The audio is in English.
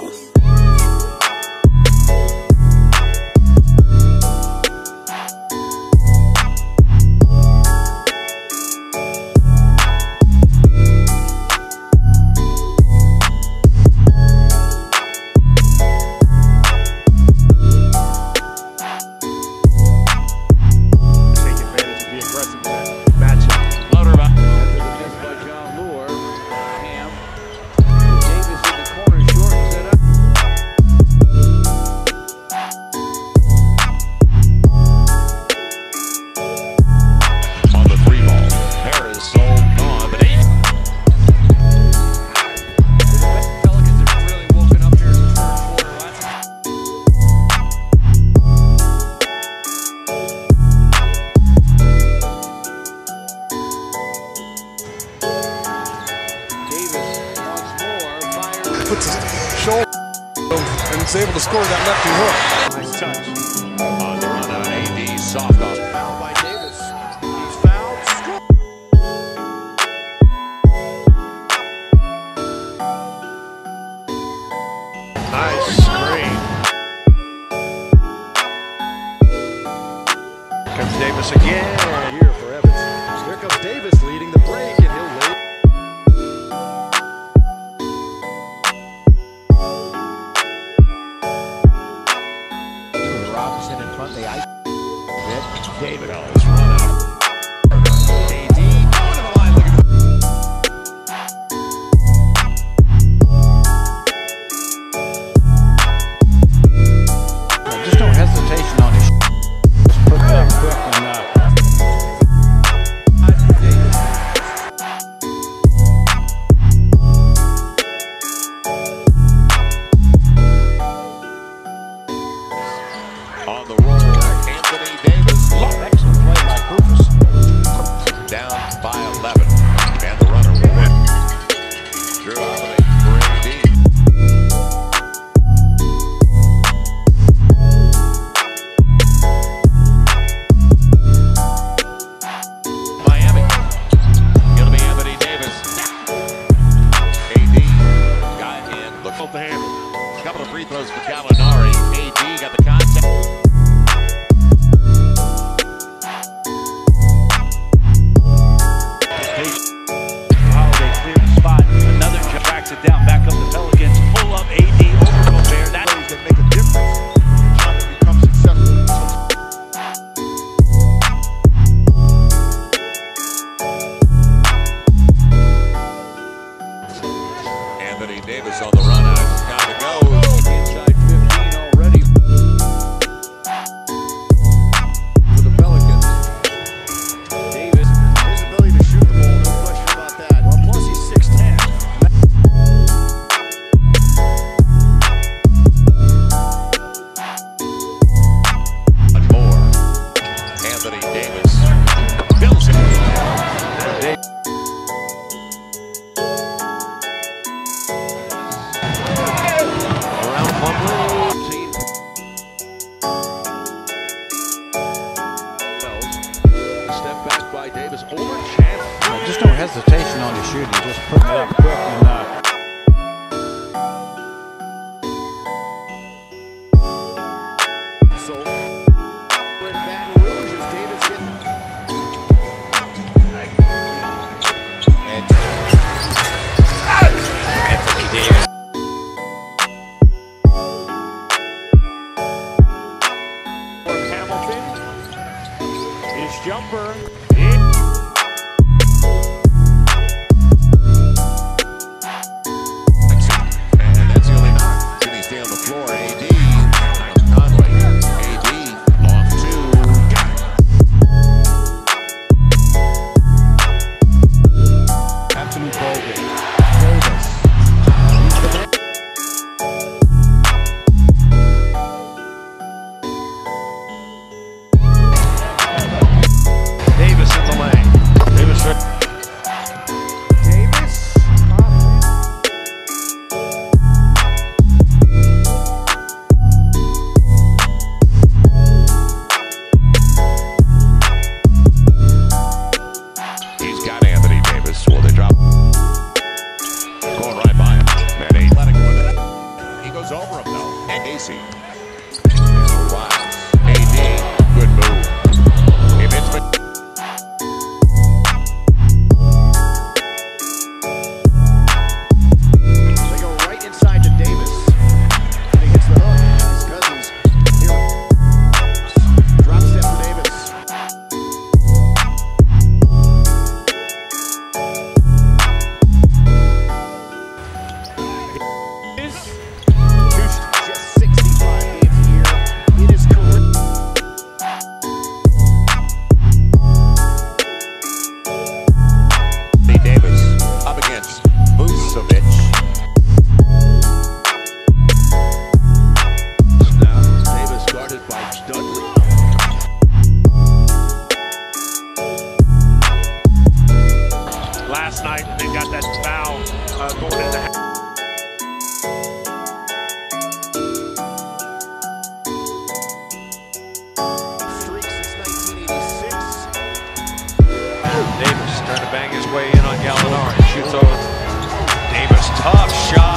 dollars. That's able to score that lefty hook. Nice touch on the run on AD soft off. Nice screen. Comes Davis again. David Owens. free throws for Gallinari. Step back by Davis over Just no hesitation on your shooting, just putting it up quick. Uh, Nice jumper. Tennessee. way in on Gallinari. Shoots over. Davis, tough shot.